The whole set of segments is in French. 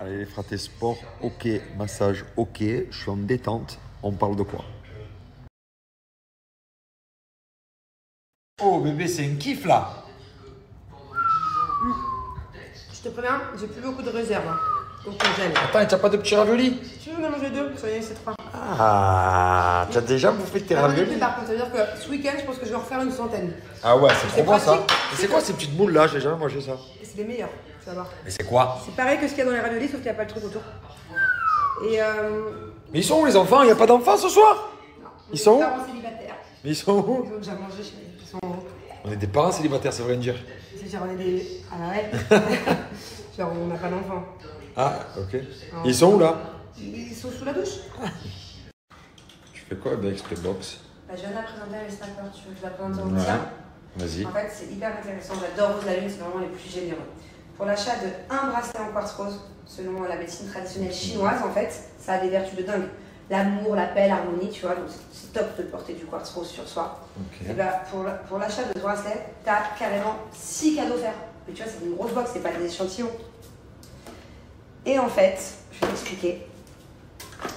Allez, les fratés sport, ok. Massage, ok. Je suis en détente. On parle de quoi? Oh bébé, c'est un kiff là. Je te préviens, j'ai plus beaucoup de réserves. Hein. Gèle. Attends, et t'as pas de petits raviolis? Tu veux en manger deux Ça y est, c'est trois. Ah, t'as déjà bouffé tes Ah, j'en ai raviolis par contre, ça veut dire que ce week-end, je pense que je vais en refaire une centaine. Ah ouais, c'est trop bon ça. c'est quoi ces petites boules là? J'ai jamais mangé ça. Et c'est les meilleurs, tu vas voir. Mais c'est quoi C'est pareil que ce qu'il y a dans les raviolis, sauf qu'il n'y a pas le truc autour. Et euh. Mais ils sont où les enfants? Il y a pas d'enfants ce soir? Non. Ils sont où? Des parents célibataires. Mais ils sont où? Ils ont déjà mangé chez Ils sont. On est des parents célibataires, ça veut rien dire. C'est genre, on est des. Ah bah ouais. genre, on n'a pas d'enfants. Ah, ok. Ils sont où là? Ils sont sous la douche. Tu fais quoi avec Box? Bah, je viens de la présenter à snappers, tu veux que je la présente en Ouais. Vas-y. En fait, c'est hyper intéressant. J'adore Rose la Lune, c'est vraiment les plus généreux. Pour l'achat de un bracelet en quartz rose, selon la médecine traditionnelle chinoise, en fait, ça a des vertus de dingue. L'amour, la paix, l'harmonie, tu vois, donc c'est- top de porter du quartz rose sur soi. Et bah, pour pour l'achat de ce bracelet, t'as carrément 6 cadeaux offerts. Mais tu vois, c'est une grosse box, c'est pas des échantillons. Et en fait, je vais t'expliquer.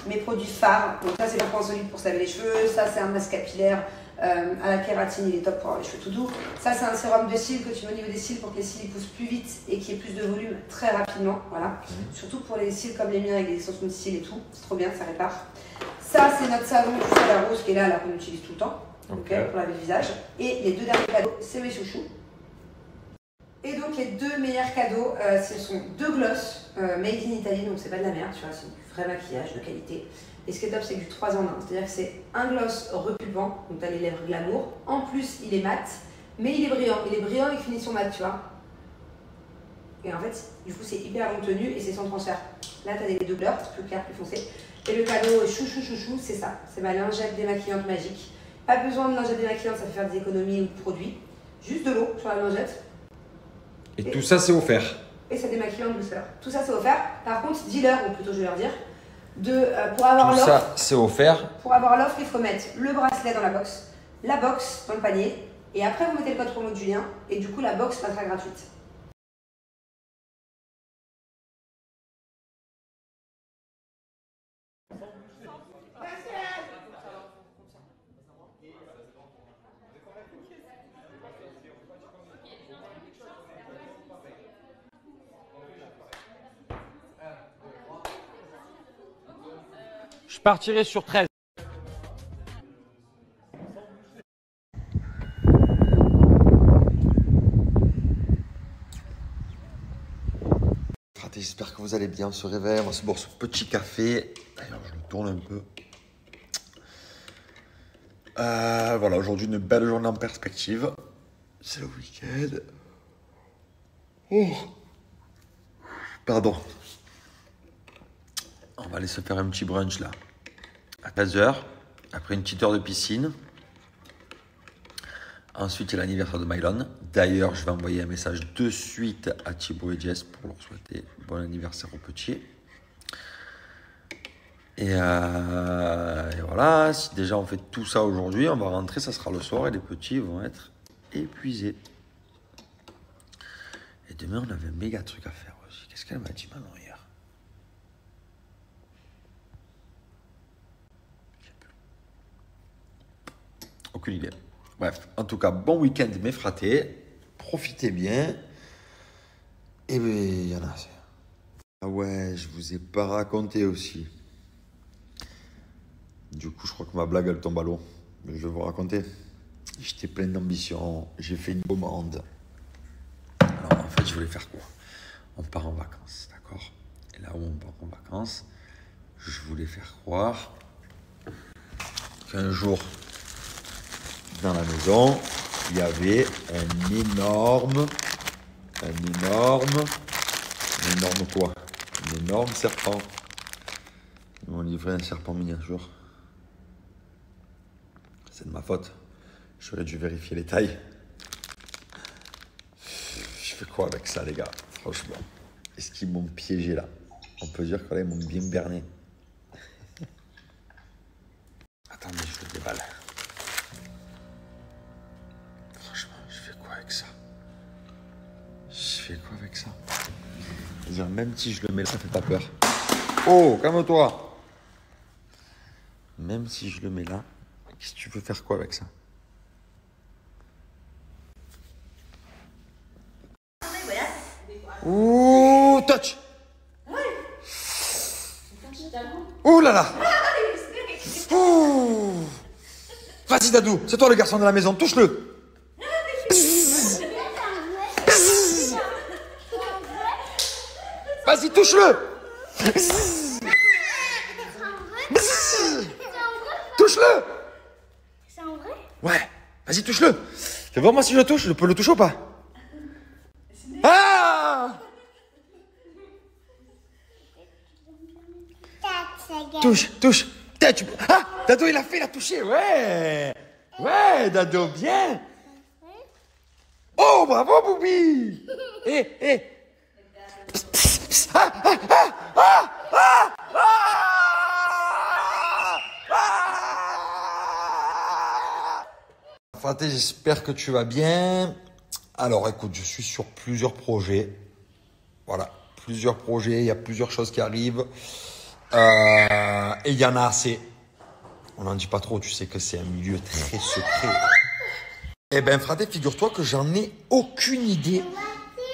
Mes produits phares, donc ça c'est le point solide pour se laver les cheveux, ça c'est un masque capillaire euh, à la kératine, il est top pour avoir les cheveux tout doux. Ça c'est un sérum de cils que tu mets au niveau des cils pour que les cils ils poussent plus vite et qu'il y ait plus de volume très rapidement. Voilà. Surtout pour les cils comme les miens avec des extensions de cils et tout, c'est trop bien, ça répare. Ça c'est notre savon, tu sais, la rose qui est là, là qu'on utilise tout le temps, ok, Ok. pour laver le visage. Et les deux derniers cadeaux, c'est mes chouchous. Et donc les deux meilleurs cadeaux, euh, ce sont deux glosses euh, made in Italy, donc c'est pas de la merde, tu vois, c'est du vrai maquillage de qualité. Et ce qui est top, c'est du 3 en 1, c'est-à-dire que c'est un gloss repulpant, donc t'as les lèvres glamour, en plus il est mat, mais il est brillant, il est brillant avec finition mat, tu vois. Et en fait, du coup, c'est hyper longue tenue et c'est sans transfert. Là, t'as des doubleurs, c'est plus clair, plus foncé. Et le cadeau chouchou chouchou, c'est ça, c'est ma lingette démaquillante magique. Pas besoin de lingette démaquillante, ça fait faire des économies ou de produits. Juste de l'eau sur la lingette, Et tout ça, c'est offert. et ça démaquille en douceur. Tout ça c'est offert. Par contre, dis-leur, ou plutôt je vais leur dire, de, euh, pour avoir l'offre, ça, c'est offert. pour avoir l'offre, il faut mettre le bracelet dans la box, la box dans le panier, et après vous mettez le code promo de Julien, et du coup la box passera gratuite. Je partirai sur 13. Fraté, j'espère que vous allez bien. On se réveille, on va se boire ce petit café. D'ailleurs, je le tourne un peu. Euh, voilà, aujourd'hui, une belle journée en perspective. C'est le week-end. Oh. Pardon. On va aller se faire un petit brunch là. À 13h, après une petite heure de piscine. Ensuite, a l'anniversaire de Mylon. D'ailleurs, je vais envoyer un message de suite à Thibaut et Jess pour leur souhaiter bon anniversaire au petit. Et, euh, et voilà, si déjà on fait tout ça aujourd'hui, on va rentrer, ça sera le soir et les petits vont être épuisés. Et demain, on avait un méga truc à faire aussi. Qu'est-ce qu'elle m'a dit Manon hier Je sais plus. Bref, en tout cas, bon week-end mes fratés. Profitez bien. Et bien, il y en a. Ah ouais, je vous ai pas raconté aussi. Du coup, je crois que ma blague, elle tombe à l'eau. Mais je vais vous raconter. J'étais plein d'ambition. J'ai fait une commande. En fait, je voulais faire quoi? On part en vacances, d'accord? Et là où on part en vacances, je voulais faire croire qu'un jour, dans la maison, il y avait un énorme, un énorme, un énorme quoi? Un énorme serpent. Ils m'ont livré un serpent miniature. C'est de ma faute. J'aurais dû vérifier les tailles. Je fais quoi avec ça, les gars? Franchement. Est-ce qu'ils m'ont piégé là? On peut dire que là, ils m'ont bien berné. Même si je le mets là, ça fait pas peur. Oh, calme-toi. Même si je le mets là, qu'est-ce que tu veux faire quoi avec ça? Ouh, touch. Ouh là là. Ouh. Vas-y Dadou, c'est toi le garçon de la maison, touche-le Vas-y, touche-le. Touche-le. C'est en vrai Ouais, vas-y, touche-le. Fais voir moi si je le touche, je peux le toucher ou pas. Ah. Touche, touche. Tu... Ah Dado, il a fait, il a touché, ouais. Ouais, Dado, bien. Oh, bravo, Boubi. Eh, eh Ah, ah, ah, ah, j'espère que tu vas bien. Alors, écoute, je suis sur plusieurs projets. Voilà, plusieurs projets, il y a plusieurs choses qui arrivent. Euh, et il y en a assez. On n'en dit pas trop, tu sais que c'est un milieu très secret. Eh ben, Fraté, figure-toi que j'en ai aucune idée.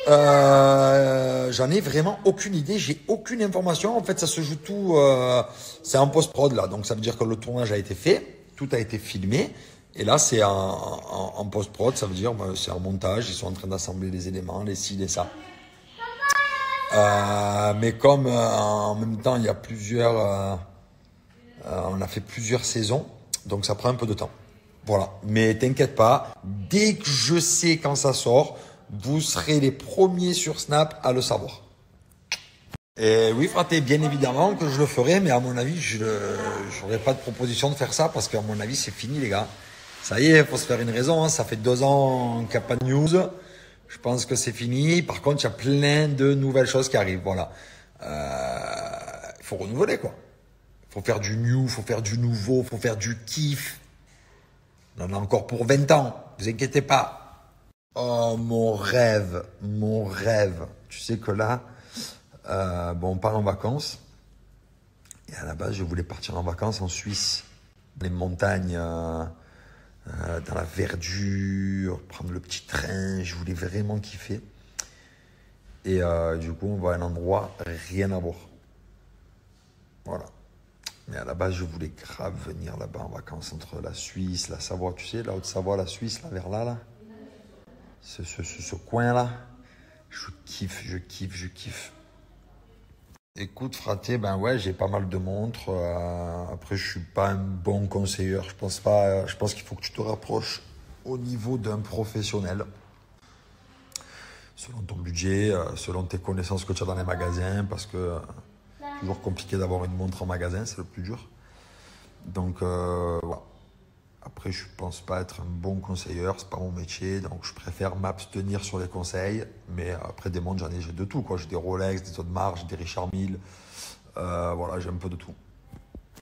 Euh, j'en ai vraiment aucune idée, j'ai aucune information. En fait, ça se joue tout. Euh, c'est en post-prod là, donc ça veut dire que le tournage a été fait, tout a été filmé. Et là, c'est en, post-prod, ça veut dire ben, c'est en montage, ils sont en train d'assembler les éléments, les ci, les ça. Euh, mais comme euh, en même temps, il y a plusieurs. euh, on a fait plusieurs saisons, donc ça prend un peu de temps. Voilà. Mais t'inquiète pas, dès que je sais quand ça sort, vous serez les premiers sur Snap à le savoir. Et oui, fraté, bien évidemment que je le ferai, mais à mon avis, je n'aurai pas de proposition de faire ça parce qu'à mon avis, c'est fini, les gars. Ça y est, faut se faire une raison. hein. Ça fait deux ans qu'il n'y a pas de news. Je pense que c'est fini. Par contre, il y a plein de nouvelles choses qui arrivent. Voilà. Euh, Il faut renouveler, quoi. Il faut faire du new, il faut faire du nouveau, il faut faire du kiff. On en a encore pour 20 ans. Vous inquiétez pas. Oh, mon rêve, mon rêve. Tu sais que là, euh, bon, on part en vacances. Et à la base, je voulais partir en vacances en Suisse. Les montagnes, euh, euh, dans la verdure, prendre le petit train. Je voulais vraiment kiffer. Et du coup, on va à un endroit rien à voir. Voilà. Mais à la base, je voulais grave venir là-bas en vacances entre la Suisse, la Savoie, tu sais, la Haute-Savoie, la Suisse, là, vers là, là? Ce, ce, coin-là. Je kiffe, je kiffe, je kiffe. Écoute, fraté, ben ouais, j'ai pas mal de montres. euh, après, je suis pas un bon conseiller. Je pense pas. euh, je pense qu'il faut que tu te rapproches au niveau d'un professionnel. Selon ton budget, euh, selon tes connaissances que tu as dans les magasins, parce que toujours compliqué d'avoir une montre en magasin, c'est le plus dur. Donc voilà. Après, je pense pas être un bon conseiller, c'est pas mon métier, donc je préfère m'abstenir sur les conseils. Mais après des montres, j'en ai, j'ai de tout quoi. J'ai des Rolex, des Audemars, j'ai des Richard Mille. Euh, voilà, j'ai un peu de tout.